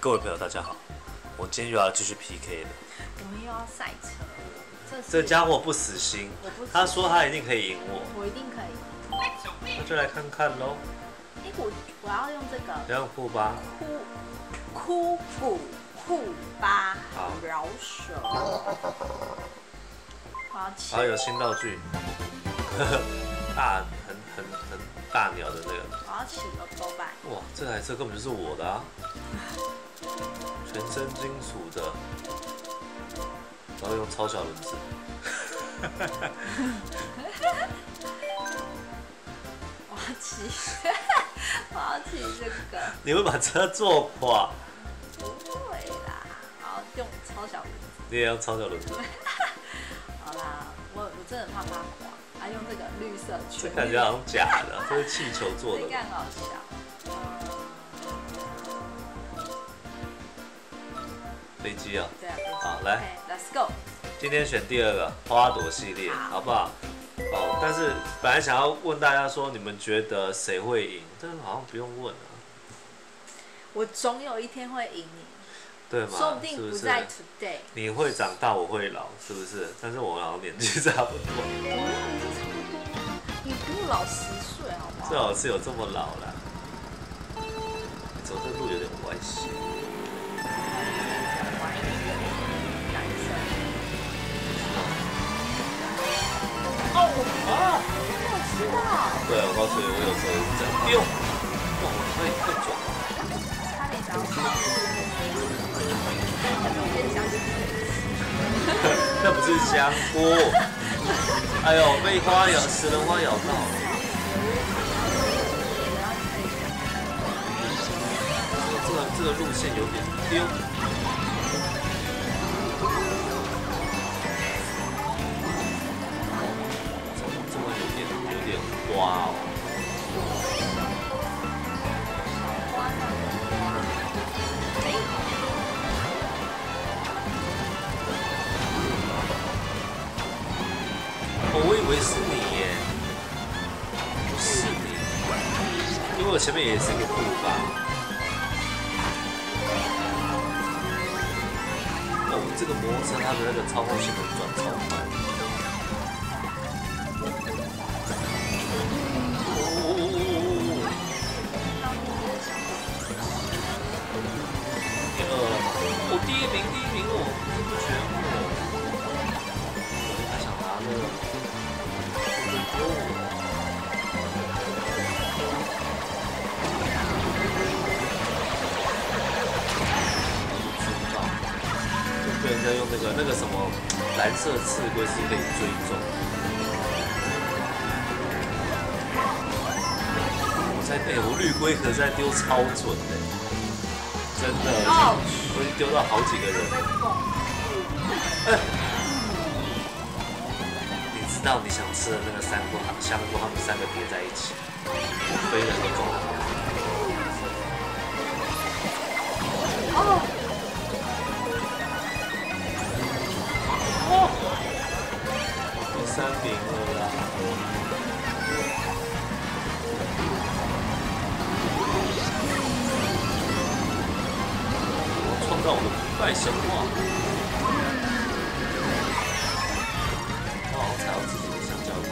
各位朋友，大家好，我今天又要继续 PK 了。我们又要赛车，这是这家伙不死心他说他一定可以赢我，我一定可以。那就来看看喽。哎，我我要用这个。不要哭吧，酷酷补酷巴好饶手，我要起好有新道具，大很很很大鸟的那个，我要起个勾板，哇，这台车根本就是我的啊，全身金属的，然后用超小轮子，我要骑，我要骑这个，你会把车坐垮，不会啦，好用超小轮子，你也要超小轮子，好啦，我我真的很怕它滑，啊用这个绿色这全感觉好像假的，这是气球做的。这应。该很好笑。飞机啊，对啊，好来 OK，Let's go。今天选第二个花朵系列，好好不好？哦，但是本来想要问大家说，你们觉得谁会赢？但是好像不用问啊，我总有一天会赢你，对吗？说不定不在 today。你会长大，我会老，是不是？但是我们好像年纪差不多，我们年纪差不多，你比我老十岁，好不好？最好是有这么老啦。走这路有点歪斜，对，我告诉你，我有时候也是这样。哎呦，哇，我可以太准了。差点想要说，但是我先想起那不是香菇。哎呦，被花咬，食人花咬到。这个这个路线有点丢。这个摩托车它的那个操控性能转超快。哦哦！第二？我第一名，第一名哦，这不全人家用那个那个什么蓝色刺龟是可以追踪。我在哎、我绿龟壳在丢超准的，真的，我已经丢到好几个人。你知道你想吃的那个三菇香菇，他们三个叠在一起，飞人都中了。哦，三名了啦！我创造我的不败神话。我踩到自己的香蕉皮。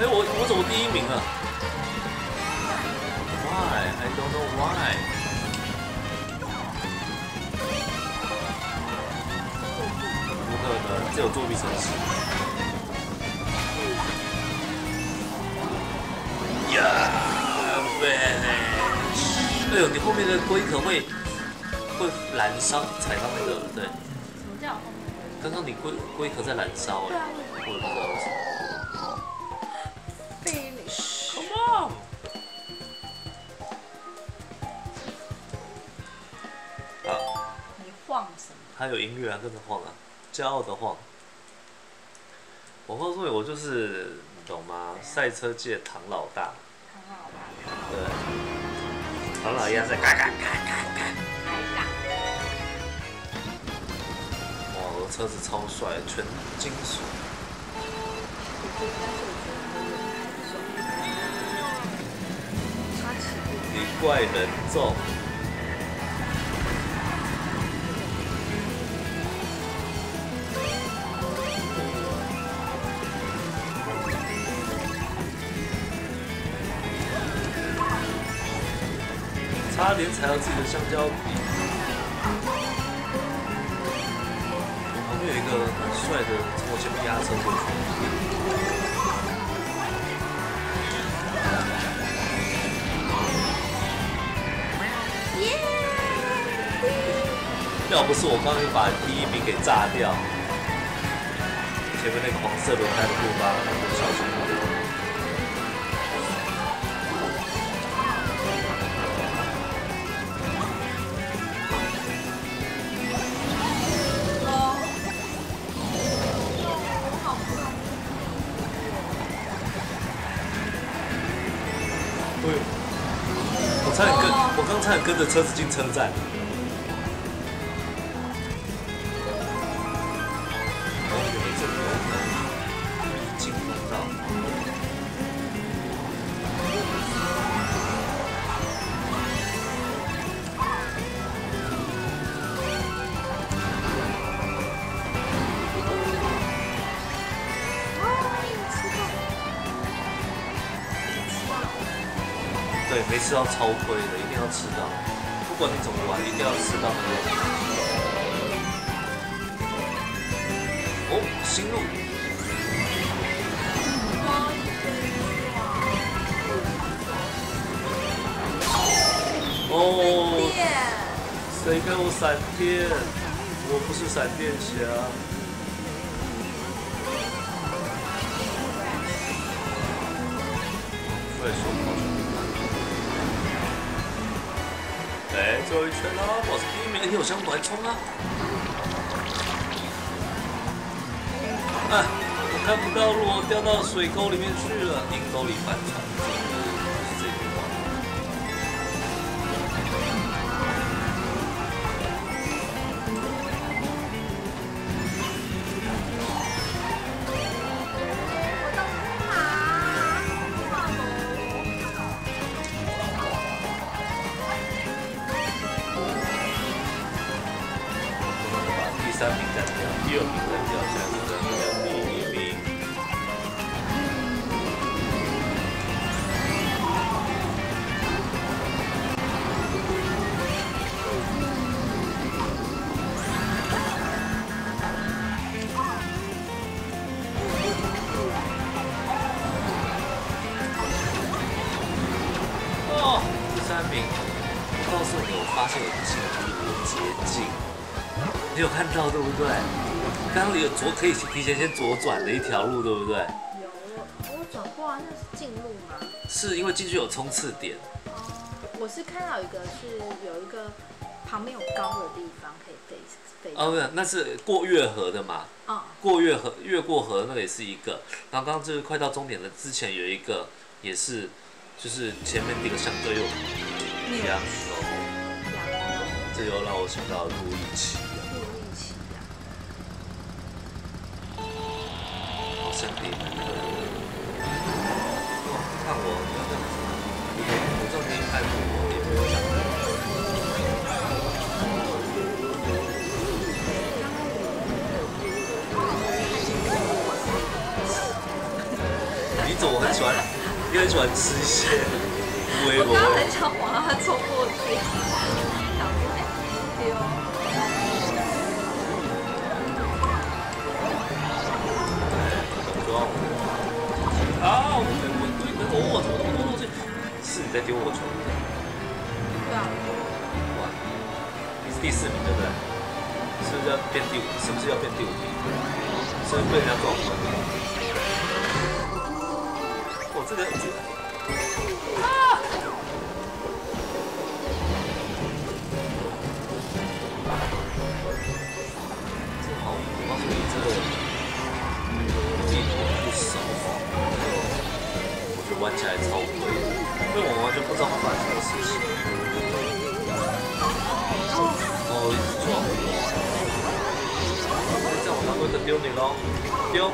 哎，我我怎么第一名了有作弊城市。Yeah, finish. 哎呦，你后面的龟壳会会燃烧，踩到那个对。什么叫后面？刚刚你龟龟壳在燃烧哎，我也不知道为什么。finish。Come on！好，你晃什么？还有音乐啊，跟着晃啊，骄傲的晃。我告诉你，我就是懂吗？赛车界唐老大。唐老。对。唐老鸭在嘎嘎嘎嘎嘎。哇，我车子超帅，全金属。你怪人重。差点踩到自己的香蕉皮。我旁边有一个很帅的，从我前面压车过去。耶！要不是我刚刚把第一名给炸掉，前面那个黄色轮胎的布巴小心跟着车子进车站。没这个进不到。对，没吃到超亏的，吃到。不管你怎么玩，一定要吃到那个。哦，新路。哦，谁给我闪电？我不是闪电侠。我哎，最后一圈啦！我是第一名，有香我还冲啊！哎，我看不到路，掉到水沟里面去了，阴沟里翻船，第二名干掉，现在是干掉第一名。哦，第三名。告诉你，我发现我进入一个捷径。你有看到对不对？刚刚有左可以提前先左转的一条路，对不对？有我我转过啊，那是近路吗？是因为进去有冲刺点，我是看到一个是有一个旁边有高的地方可以飞飞。哦，不是，那是过月河的嘛？哦，过月河，越过河那个也是一个。然后刚刚就是快到终点了，之前有一个也是，就是前面那个相对又两手，这又让我想到路易奇好像可以买那个。看我那个什么，我这边爱慕我，也没有想到。你怎么很喜欢？你很喜欢吃一些微博我刚刚很想往他冲过去，丢我球？对啊，哇，你是第四名对不对？是不是要变第五？是不是要变第五名？是不是被人家撞分？我这个这个啊！这好，我告诉你，这个地图不熟，我觉得玩起来超，不知道会发生什么事情。哦，一直撞我！这样我拿规则丢你喽，丢！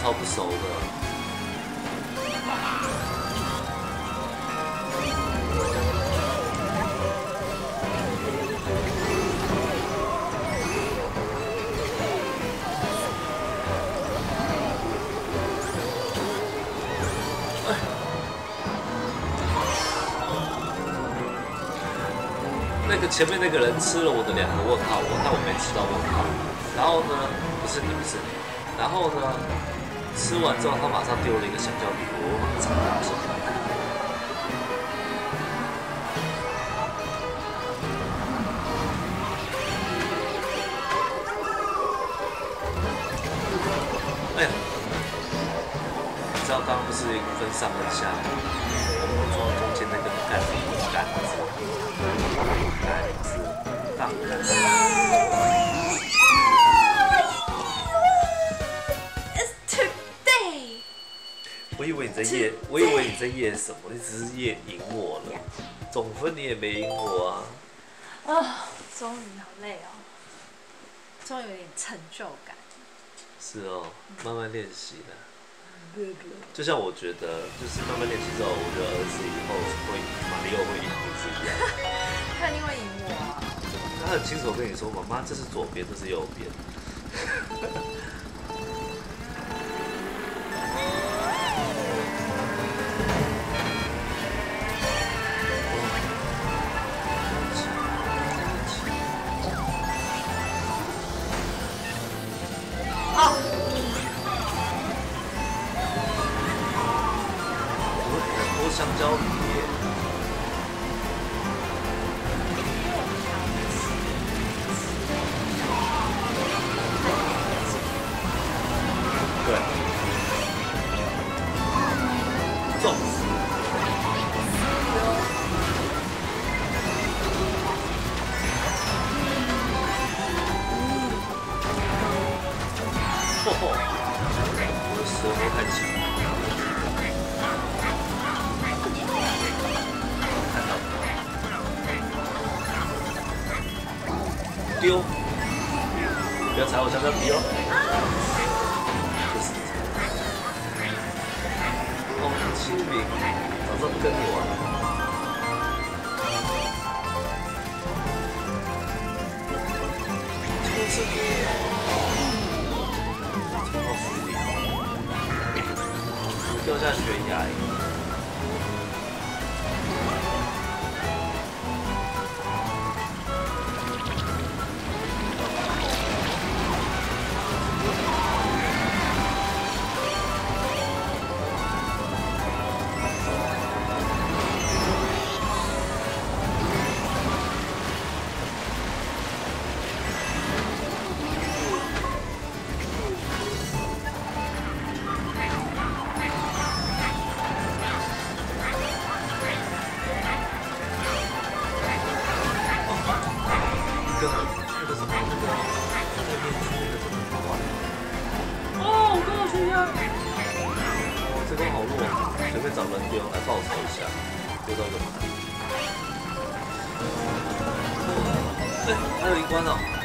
超不熟的。那个前面那个人吃了我的两个问号，我但我没吃到问号。然后呢，不是你，不是你。然后呢，吃完之后他马上丢了一个香蕉给我，我马上拿手。哎呀，你知道刚刚不是分上跟下？我们说中间那个杆子，杆子。我以为你在夜，我以为你在夜什么？你只是夜赢我了，总分你也没赢我啊！啊，终于好累哦，终于有点成就感。是哦，慢慢练习的。就像我觉得，就是慢慢练习之后，我觉得儿子以后会马里奥会赢你是一样。他一定会赢我啊！他很清楚跟你说，妈妈这是左边，这是右边。粽子，呵呵，我的手没看清，看丢，不要踩我香蕉皮哦。清明，早知跟你玩。掉下悬崖。哎，还有一关呢。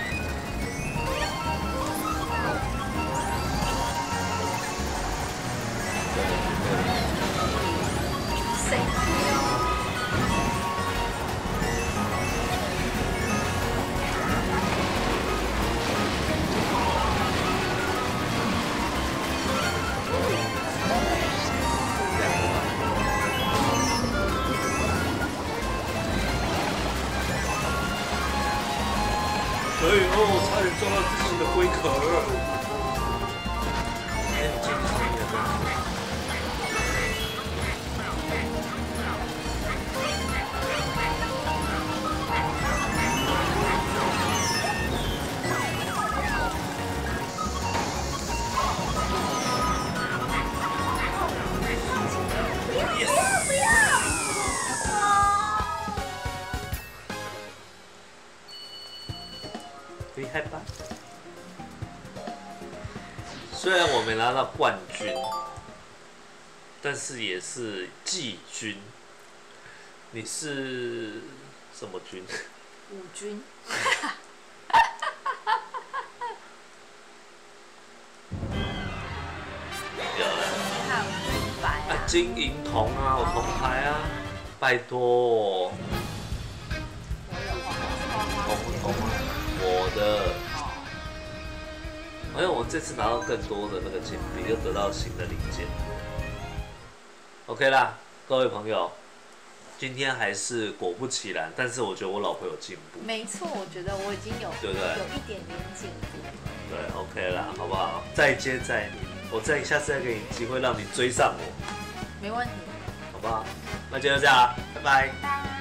哎呦差点撞到自己的龟壳厉害吧？虽然我没拿到冠军，但是也是季军。你是什么军？五军。啊。你好，金啊！金银铜啊，我铜牌啊！拜托。我这次拿到更多的那个金币，又得到新的零件。OK 啦，各位朋友，今天还是果不其然，但是我觉得我老婆有进步。没错，我觉得我已经有，对不对？有一点点进步。对，OK 啦，好不好？再接再厉，我再下次再给你机会，让你追上我。没问题。好不好？那就这样，拜拜。拜。